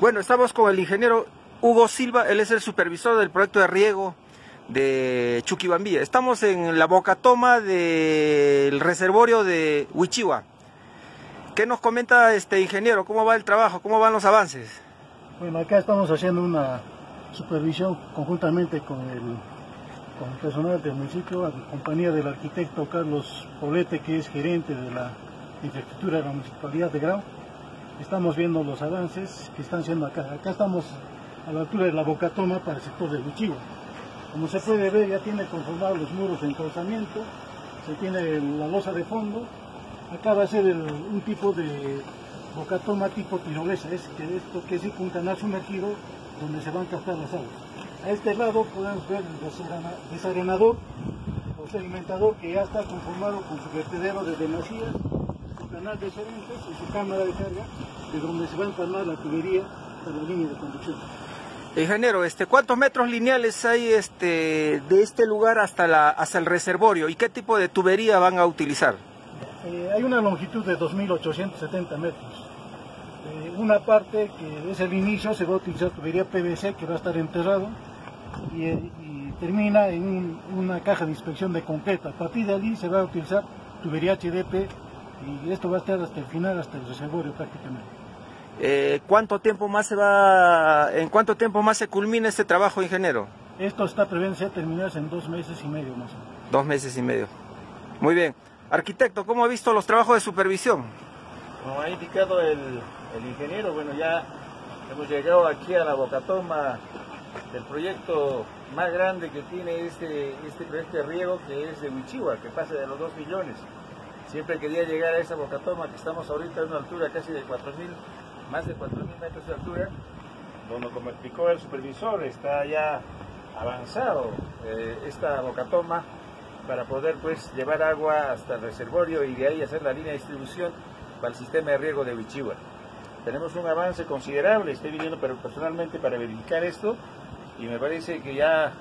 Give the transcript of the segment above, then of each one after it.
Bueno, estamos con el ingeniero Hugo Silva, él es el supervisor del proyecto de riego de Chuquibambía. Estamos en la boca toma del reservorio de Huichihua. ¿Qué nos comenta este ingeniero? ¿Cómo va el trabajo? ¿Cómo van los avances? Bueno, acá estamos haciendo una supervisión conjuntamente con el, con el personal del municipio, en compañía del arquitecto Carlos Polete, que es gerente de la infraestructura de la municipalidad de Grau. Estamos viendo los avances que están haciendo acá. Acá estamos a la altura de la bocatoma para el sector del Huichihua. Como se puede ver, ya tiene conformados los muros de enclosamiento, se tiene la losa de fondo. Acá va a ser un tipo de bocatoma tipo tirolesa, es que esto que es un canal sumergido donde se van a captar las aguas. A este lado podemos ver el desarena- desarenador o sedimentador que ya está conformado con su vertedero de demasías, canal de sedimentos y su cámara de carga, de donde se va a empalmar la tubería para la línea de conducción. Ingeniero, este, ¿cuántos metros lineales hay este, de este lugar hasta, la, hasta el reservorio? ¿Y qué tipo de tubería van a utilizar? Eh, hay una longitud de 2.870 metros. Eh, una parte que es el inicio se va a utilizar tubería PVC que va a estar enterrado y, eh, y termina en un- una caja de inspección de concreto. A partir de allí se va a utilizar tubería HDP y esto va a estar hasta el final, hasta el reservorio prácticamente. Eh, ¿Cuánto tiempo más se va, en cuánto tiempo más se culmina este trabajo, ingeniero? Esto está previsto terminarse en dos meses y medio más o menos. Dos meses y medio. Muy bien. Arquitecto, ¿cómo ha visto los trabajos de supervisión? Como ha indicado el, el ingeniero, bueno, ya hemos llegado aquí a la bocatoma del proyecto más grande que tiene este, este proyecto de riego, que es de Huichihua, que pasa de los 2 millones. Siempre quería llegar a esa bocatoma, que estamos ahorita a una altura casi de 4.000, más de 4.000 metros de altura, donde, como explicó el supervisor, está ya avanzado eh, esta bocatoma para poder pues llevar agua hasta el reservorio y de ahí hacer la línea de distribución para el sistema de riego de Huichihua. Tenemos un avance considerable, estoy viniendo personalmente para verificar esto y me parece que ya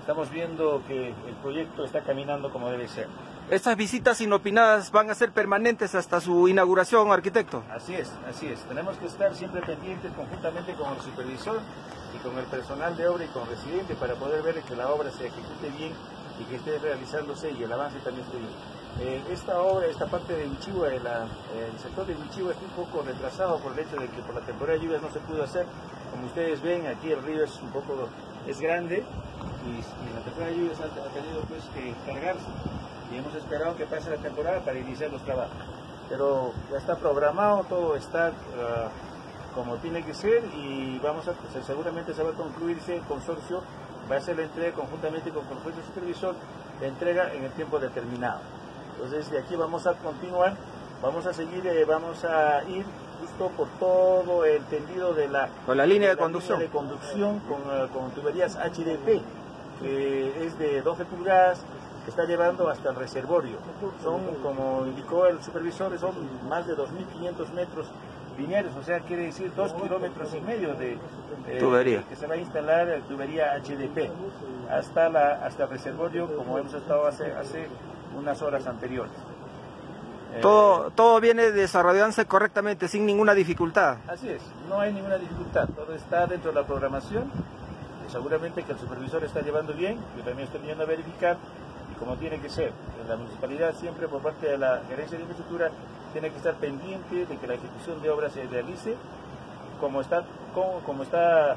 estamos viendo que el proyecto está caminando como debe ser. Estas visitas inopinadas van a ser permanentes hasta su inauguración, arquitecto. Así es, así es. Tenemos que estar siempre pendientes conjuntamente con el supervisor y con el personal de obra y con residentes para poder ver que la obra se ejecute bien y que esté realizándose y el avance también esté bien. Eh, esta obra, esta parte de la- el sector de Huichihua está un poco retrasado por el hecho de que por la temporada de lluvias no se pudo hacer. Como ustedes ven, aquí el río es un poco es grande y, y la temporada de lluvias ha, ha tenido pues que cargarse y hemos esperado que pase la temporada para iniciar los trabajos. Pero ya está programado, todo está ah, como tiene que ser y vamos a, pues, seguramente se va a concluirse el consorcio, va a hacer la entrega conjuntamente con el juez de supervisor, la entrega en el tiempo determinado. Entonces de aquí vamos a continuar, vamos a seguir, eh, vamos a ir justo por todo el tendido de la, Con la línea de conducción. línea de conducción con, con tuberías HDP, que es de 12 pulgadas, que está llevando hasta el reservorio. Son, como indicó el supervisor, son más de 2.500 metros lineales, o sea, quiere decir 2 kilómetros y medio de eh, Tubería. que se va a instalar eh, tubería HDP hasta, la, hasta el reservorio, como hemos estado hace, hace unas horas anteriores. Eh, Todo, todo viene desarrollándose correctamente, sin ninguna dificultad. Así es, no hay ninguna dificultad, todo está dentro de la programación. Seguramente que el supervisor está llevando bien, yo también estoy viniendo a verificar como tiene que ser. La municipalidad siempre por parte de la gerencia de infraestructura tiene que estar pendiente de que la ejecución de obras se realice como está, como, está eh,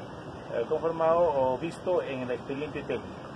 conformado o visto en el expediente técnico.